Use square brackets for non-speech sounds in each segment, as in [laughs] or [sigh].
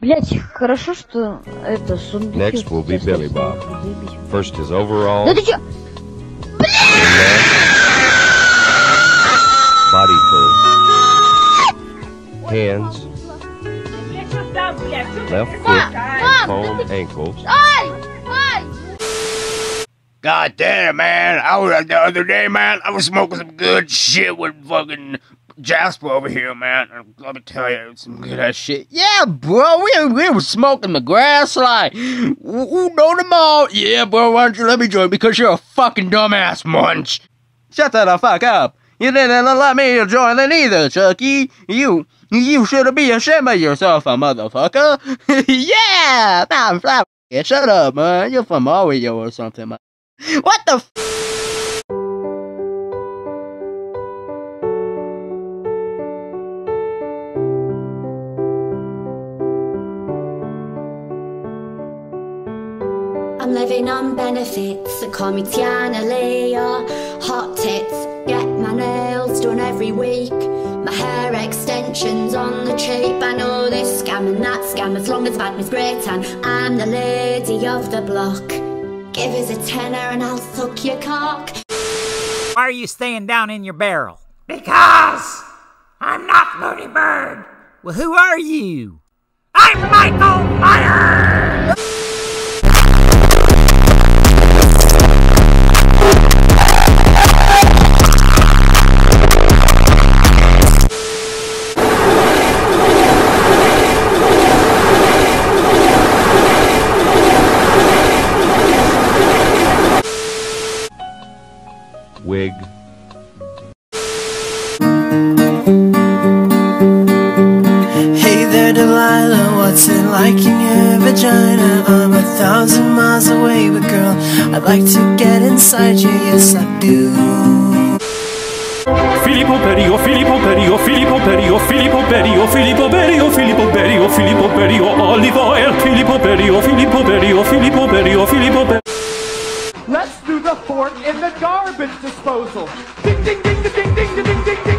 Блять, хорошо, что это сундуки. Next will be Billy Bob. Заебись. First his overall, Да ты чё? body fur, hands, left foot, palm, ankles, Ай! Ай! God damn, man. I was the other day, man. I was smoking some good shit with fucking Jasper over here, man. Let me tell you, some good ass shit. Yeah, bro. We, we were smoking the grass like, who know them all? Yeah, bro. Why don't you let me join? Because you're a fucking dumbass munch. Shut the fuck up. You didn't let me join it either, Chucky. You you should be ashamed of yourself, a motherfucker. [laughs] yeah! Nah, nah, yeah, shut up, man. You're from Mario or something, man. What the f- I'm living on benefits, call me Tiana Leo. Hot tits, get my nails done every week. My hair extensions on the cheap. I know this scam and that scam as long as my spray tan. I'm the lady of the block. Give us a tenner and I'll suck your cock. Why are you staying down in your barrel? Because I'm not Looney Bird. Well, who are you? I'm Michael Myers! What's it like in your vagina? I'm a thousand miles away, but girl, I'd like to get inside you, yes I do. Filippo Berio, Filippo Berio, Filippo Berio, Filippo Berio, Filippo Berio, Filippo Berio, Filippo Berio, olive oil, Filippo Berio, Filippo Berio, Filippo Berio, Filippo Berio. Let's do the fork in the garbage disposal. Ding ding ding ding ding ding ding ding ding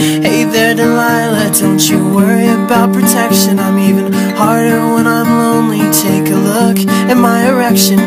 Hey there, Delilah, don't you worry about protection. I'm even harder when I'm lonely. Take a look at my erection.